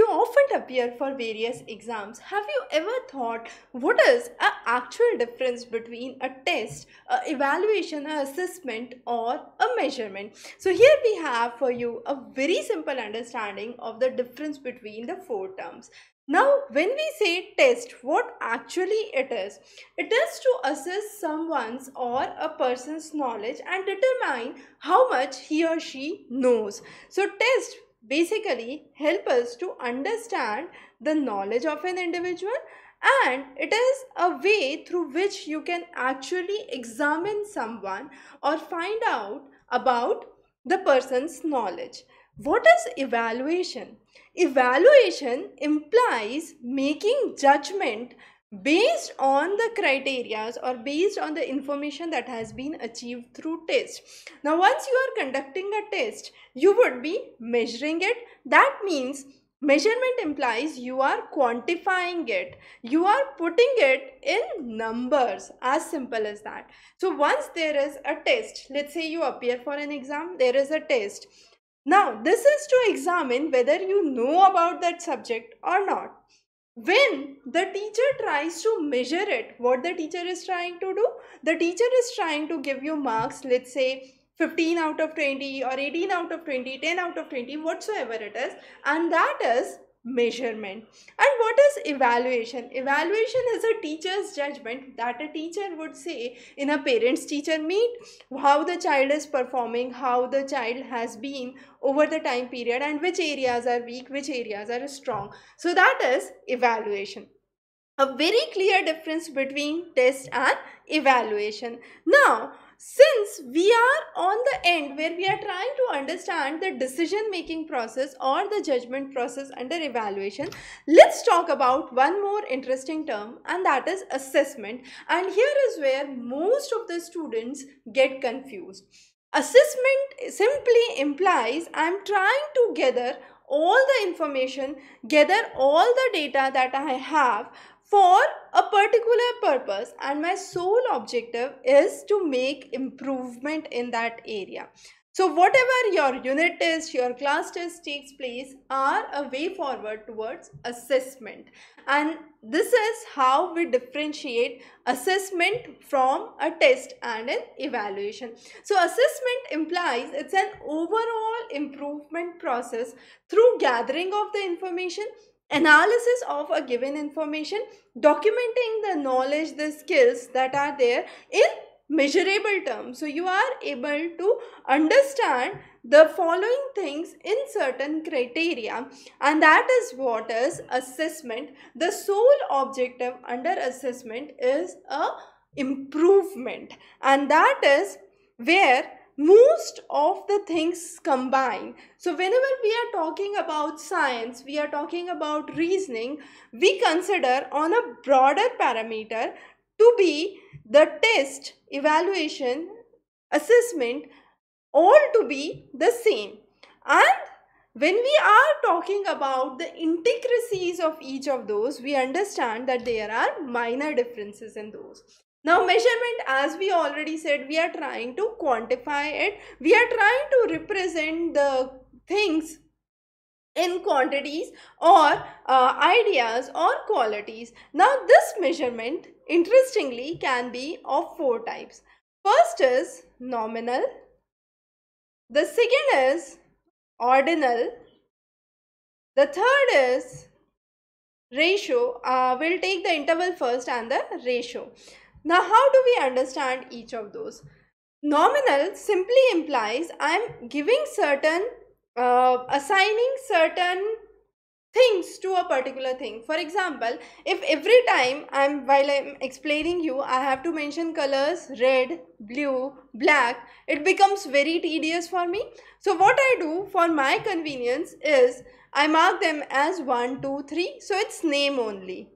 you often appear for various exams. Have you ever thought what is an actual difference between a test, a evaluation, a assessment or a measurement? So here we have for you a very simple understanding of the difference between the four terms. Now, when we say test, what actually it is? It is to assess someone's or a person's knowledge and determine how much he or she knows. So, test basically help us to understand the knowledge of an individual and it is a way through which you can actually examine someone or find out about the person's knowledge. What is evaluation? Evaluation implies making judgment based on the criterias or based on the information that has been achieved through test. Now once you are conducting a test, you would be measuring it. That means measurement implies you are quantifying it you are putting it in numbers as simple as that so once there is a test let's say you appear for an exam there is a test now, this is to examine whether you know about that subject or not. When the teacher tries to measure it, what the teacher is trying to do? The teacher is trying to give you marks, let's say 15 out of 20 or 18 out of 20, 10 out of 20, whatsoever it is, and that is measurement. And what is evaluation? Evaluation is a teacher's judgment that a teacher would say in a parents teacher meet how the child is performing how the child has been over the time period and which areas are weak which areas are strong. So that is evaluation. A very clear difference between test and evaluation. Now since we are on the end where we are trying to understand the decision making process or the judgment process under evaluation, let's talk about one more interesting term and that is assessment. And here is where most of the students get confused. Assessment simply implies I'm trying to gather all the information, gather all the data that I have for a particular purpose and my sole objective is to make improvement in that area. So whatever your unit test, your class test takes place are a way forward towards assessment. And this is how we differentiate assessment from a test and an evaluation. So assessment implies it's an overall improvement process through gathering of the information analysis of a given information, documenting the knowledge, the skills that are there in measurable terms. So you are able to understand the following things in certain criteria and that is what is assessment. The sole objective under assessment is a improvement and that is where most of the things combine. So whenever we are talking about science, we are talking about reasoning, we consider on a broader parameter to be the test, evaluation, assessment, all to be the same. And when we are talking about the intricacies of each of those, we understand that there are minor differences in those. Now measurement as we already said we are trying to quantify it. We are trying to represent the things in quantities or uh, ideas or qualities. Now this measurement interestingly can be of four types. First is nominal. The second is ordinal. The third is ratio. Uh, we'll take the interval first and the ratio. Now, how do we understand each of those? Nominal simply implies I'm giving certain, uh, assigning certain things to a particular thing. For example, if every time I'm while I'm explaining you, I have to mention colors red, blue, black, it becomes very tedious for me. So what I do for my convenience is I mark them as 1, 2, 3. So it's name only.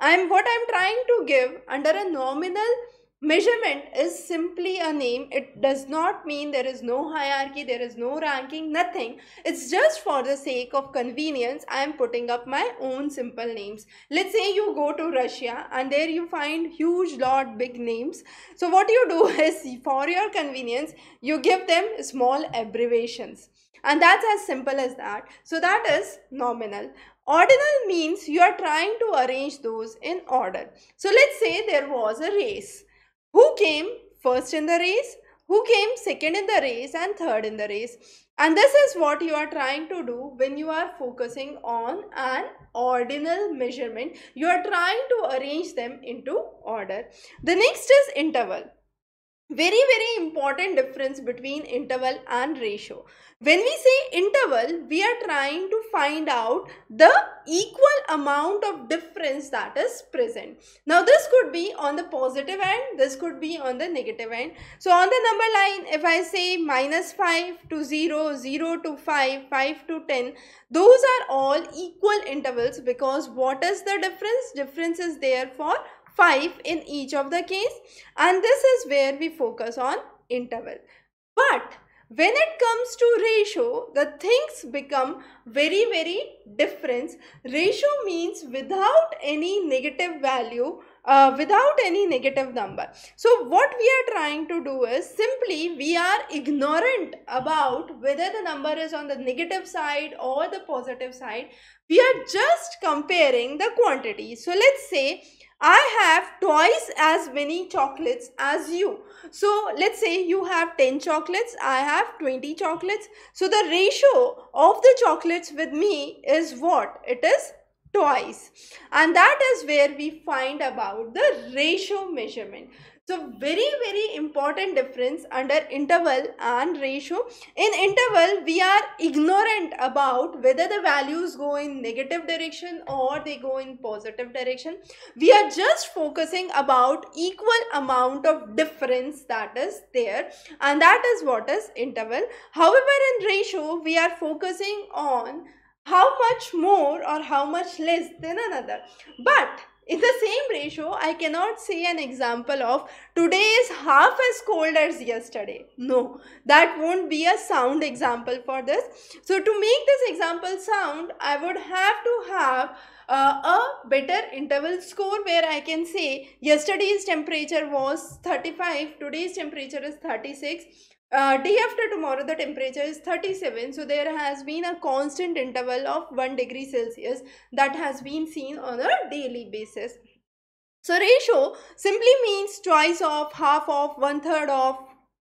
I'm what I'm trying to give under a nominal measurement is simply a name. It does not mean there is no hierarchy, there is no ranking, nothing. It's just for the sake of convenience, I am putting up my own simple names. Let's say you go to Russia and there you find huge lot big names. So what you do is for your convenience, you give them small abbreviations and that's as simple as that so that is nominal ordinal means you are trying to arrange those in order so let's say there was a race came first in the race who came second in the race and third in the race. And this is what you are trying to do when you are focusing on an ordinal measurement. You are trying to arrange them into order. The next is interval very very important difference between interval and ratio. When we say interval we are trying to find out the equal amount of difference that is present. Now this could be on the positive end this could be on the negative end. So on the number line if i say minus 5 to 0 0 to 5 5 to 10 those are all equal intervals because what is the difference? Difference is there for 5 in each of the case and this is where we focus on interval. But when it comes to ratio, the things become very, very different. Ratio means without any negative value, uh, without any negative number. So what we are trying to do is simply we are ignorant about whether the number is on the negative side or the positive side. We are just comparing the quantity. So let's say I have twice as many chocolates as you. So let's say you have 10 chocolates, I have 20 chocolates. So the ratio of the chocolates with me is what? It is twice. And that is where we find about the ratio measurement. So very very important difference under interval and ratio. In interval we are ignorant about whether the values go in negative direction or they go in positive direction. We are just focusing about equal amount of difference that is there and that is what is interval. However in ratio we are focusing on how much more or how much less than another. But in the same ratio, I cannot say an example of today is half as cold as yesterday. No, that won't be a sound example for this. So to make this example sound, I would have to have uh, a better interval score where I can say yesterday's temperature was 35, today's temperature is 36 uh, day after tomorrow the temperature is 37 so there has been a constant interval of 1 degree celsius that has been seen on a daily basis. So ratio simply means twice of half of one third of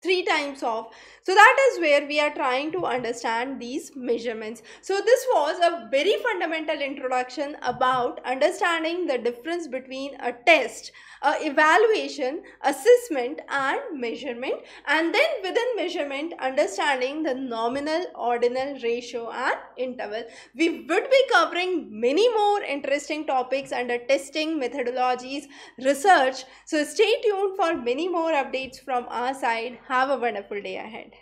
three times of. So that is where we are trying to understand these measurements. So this was a very fundamental introduction about understanding the difference between a test a evaluation assessment and measurement. And then within measurement understanding the nominal ordinal ratio and interval. We would be covering many more interesting topics under testing methodologies research. So stay tuned for many more updates from our side have a wonderful day ahead.